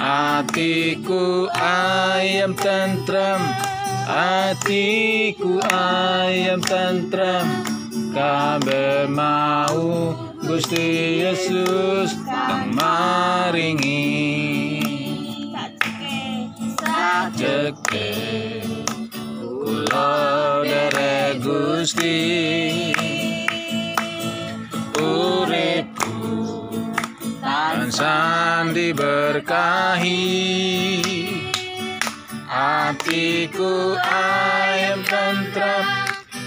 Hatiku ayam tentram Hatiku ayam tentram Kabeh mau Gusti Yesus kang maringi Ceke Kulo dere Gusti Tansah diberkahi Hatiku ayam tentram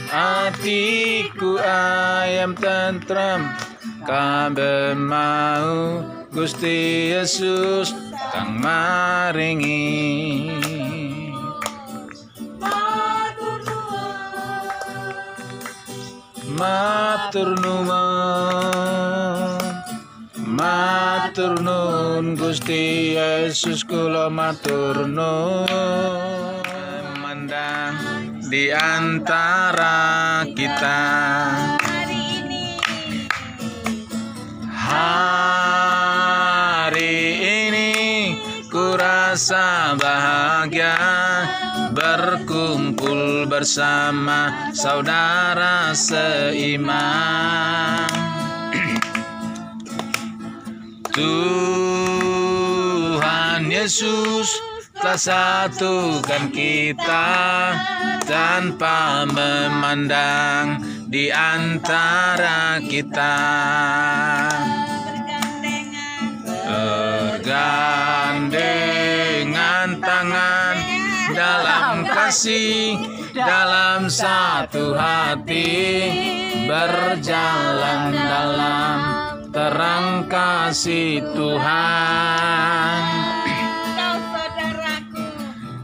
Hatiku ayam tentram. Kabeh mau Gusti Yesus kang maringi. Matur nuwun Matur nuwun Gusti Yesus kula matur nuwun. Mandang di antara kita. Hari ini ku rasa bahagia berkumpul bersama saudara seiman. Tuhan Yesus telah satukan kita tanpa memandang di antara kita. Bergandengan tangan dalam kasih, dalam satu hati, berjalan dalam terang kasih Tuhan.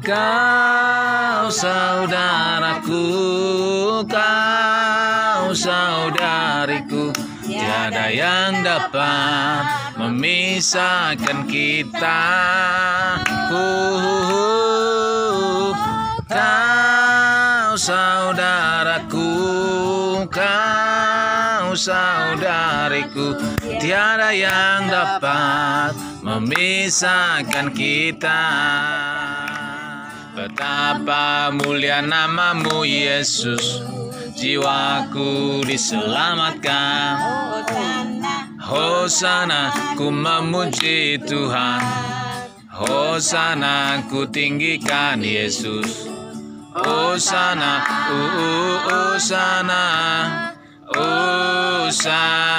Kau saudaraku, kau saudariku, tiada yang dapat memisahkan kita. Uh, kau saudaraku, kau saudariku, tiada yang dapat memisahkan kita. Betapa mulia namamu Yesus. Jiwaku diselamatkan. Hosana ku memuji Tuhan. Hosana ku tinggikan Yesus. Hosana uh, uh, Hosana Hosana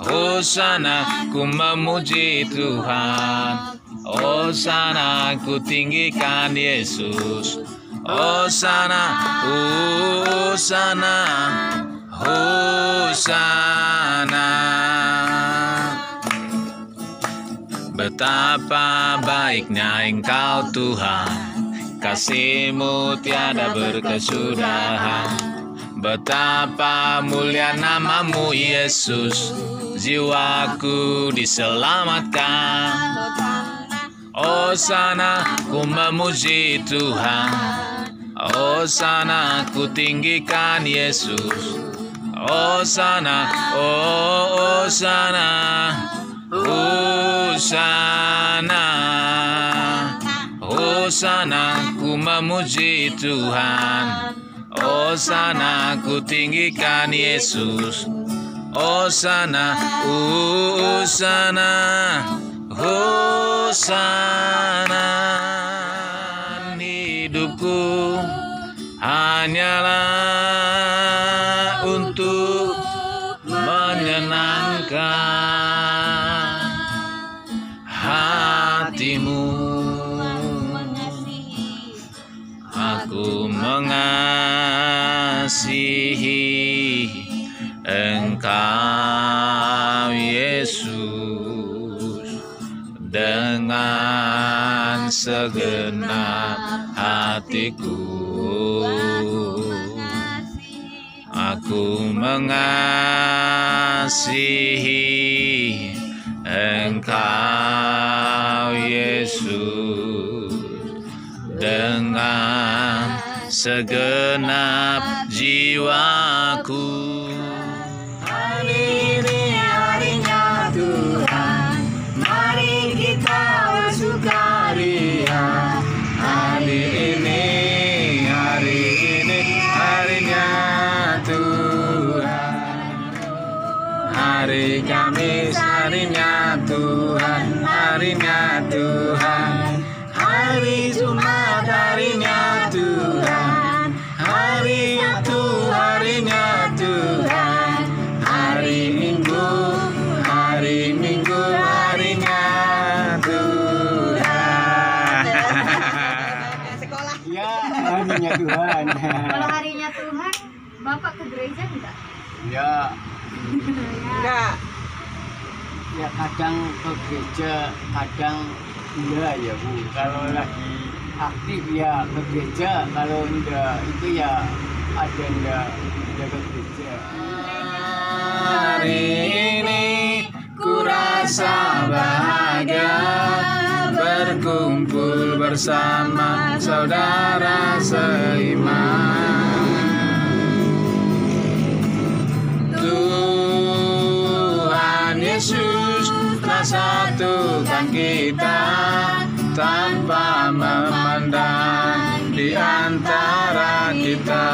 Hosana ku memuji Tuhan. Hosana ku tinggikan Yesus. Hosana Hosana Hosana Betapa baiknya engkau Tuhan. Kasihmu tiada berkesudahan Betapa mulia namamu Yesus. Jiwaku diselamatkan. Oh sana ku memuji Tuhan. Oh sana ku tinggikan Yesus. Oh sana Oh, oh sana Oh sana Oh sana ku memuji Tuhan Oh sana ku tinggikan Yesus. Oh sana Oh sana Hosana hidupku hanyalah untuk menyenangkan hatimu mengasihi engkau Yesus dengan segenap hatiku. Aku mengasihi engkau segenap jiwaku Bapak ke gereja enggak? ya, enggak ya kadang ke gereja, kadang enggak ya Bu. Kalau lagi aktif ya ke gereja, kalau enggak itu ya ada enggak enggak ke gereja. Hari ini ku rasa bahagia berkumpul bersama saudara seiman. Satukan kita tanpa memandang di antara kita.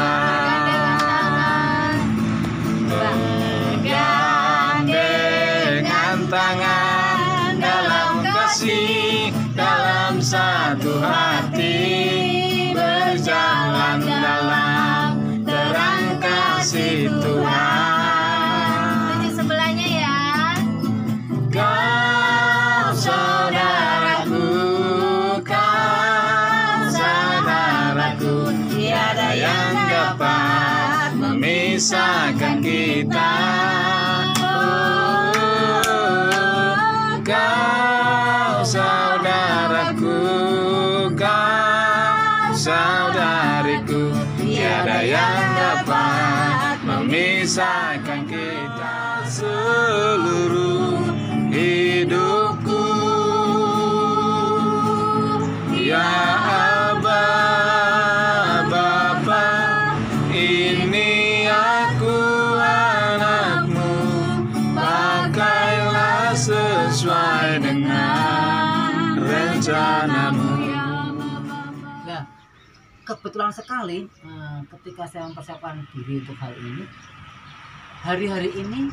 Bergandengan tangan dalam kasih dalam satu hati berjalan dalam terang kasih Tuhan. Memisahkan kita. Oh, Kau saudaraku, kau saudariku, tiada yang dapat memisahkan kita seluruh rencanamu. Nah, kebetulan sekali eh, ketika saya mempersiapkan diri untuk hal ini, hari-hari ini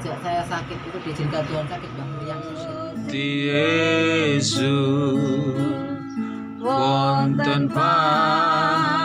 sejak saya sakit itu diizinkan Tuhan sakit bang yang. Yesus wonten paliburan